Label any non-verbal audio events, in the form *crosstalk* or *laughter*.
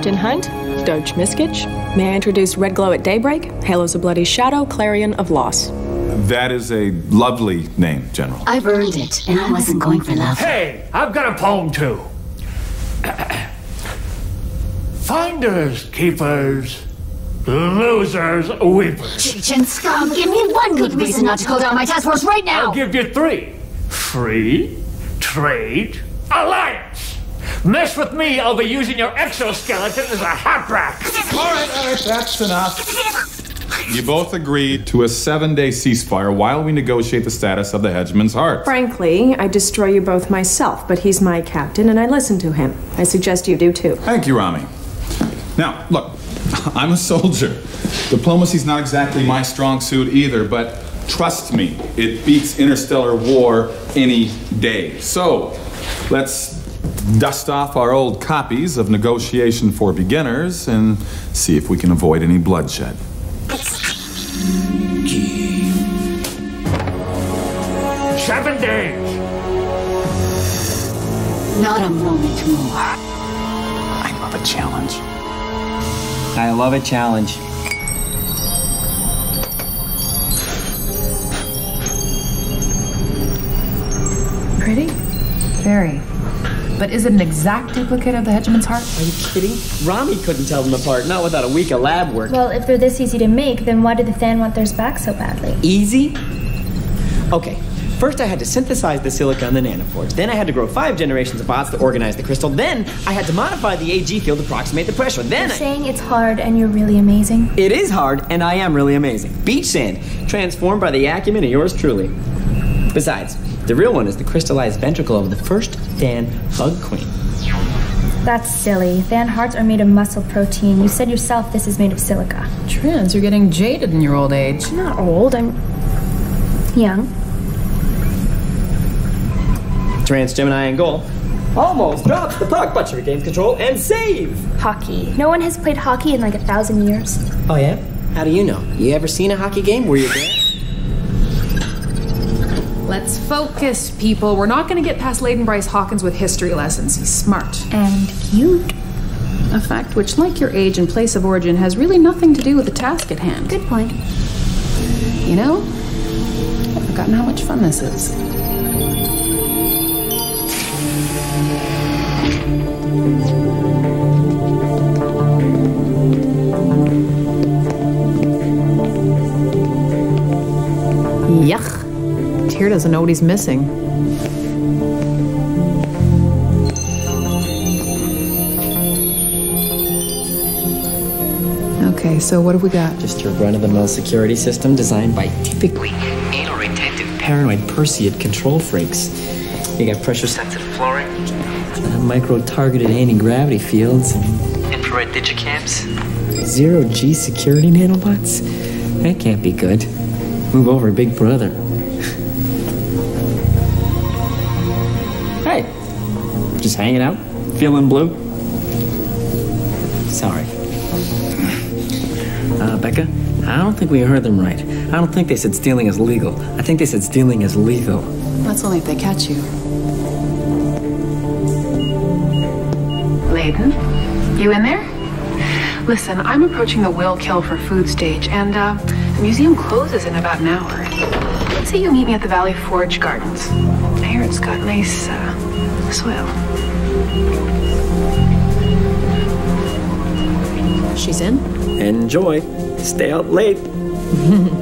Captain Hunt, Doge Miskich. May I introduce Red Glow at Daybreak, Hails a Bloody Shadow, Clarion of Loss. That is a lovely name, General. I've earned it, and I wasn't going for love. Hey, I've got a poem too. *clears throat* Finders, keepers, losers, weepers. Chichin scum, give me one good reason not to call down my task force right now! I'll give you three. Free, trade, alliance. Mess with me, I'll be using your exoskeleton as a hat rack. All right, all right, that's enough. You both agreed to a seven day ceasefire while we negotiate the status of the Hegemon's heart. Frankly, I destroy you both myself, but he's my captain and I listen to him. I suggest you do too. Thank you, Rommie. Now, look, *laughs* I'm a soldier. Diplomacy's not exactly my strong suit either, but trust me, it beats interstellar war any day. So, let's dust off our old copies of Negotiation for Beginners and see if we can avoid any bloodshed. Seven days. Not a moment more. I love a challenge. I love a challenge. Pretty? Very. But is it an exact duplicate of the Hegemon's heart? Are you kidding? Rommie couldn't tell them apart, not without a week of lab work. Well, if they're this easy to make, then why did the Than want theirs back so badly? Easy? Okay. First, I had to synthesize the silica in the nanoforge. Then, I had to grow five generations of bots to organize the crystal. Then, I had to modify the AG field to approximate the pressure. Then, You're I... saying it's hard and you're really amazing? it is hard, and I am really amazing. Beach sand, transformed by the acumen of yours truly. Besides, the real one is the crystallized ventricle of the first Than Bug Queen. That's silly. Than hearts are made of muscle protein. You said yourself this is made of silica. Trance, you're getting jaded in your old age. I'm not old, I'm young. Trance Gemini and goal. Almost drops the puck, but she regains control and save. Hockey. No one has played hockey in like a thousand years. Oh yeah? How do you know? You ever seen a hockey game where you're there? *laughs* Let's focus, people. We're not going to get past Leydon Bryce Hawkins with history lessons. He's smart. And cute. A fact which, like your age and place of origin, has really nothing to do with the task at hand. Good point. You know, I've forgotten how much fun this is. Doesn't know what he's missing. Okay, so what have we got? Just your run-of-the-mill security system designed by typically anal retentive paranoid Perseid control freaks. You got pressure-sensitive flooring, uh, micro-targeted anti-gravity fields, and infrared digicams. Zero G security nanobots? That can't be good. Move over, big brother. Just hanging out, feeling blue. Sorry. Uh, Beka, I don't think we heard them right. I don't think they said stealing is legal. I think they said stealing is legal. That's only if they catch you. Leydon, you in there? Listen, I'm approaching the will kill for food stage, and uh, the museum closes in about an hour. Let's say you meet me at the Valley Forge Gardens. I hear it's got nice uh, soil. She's in? Enjoy. Stay out late. *laughs*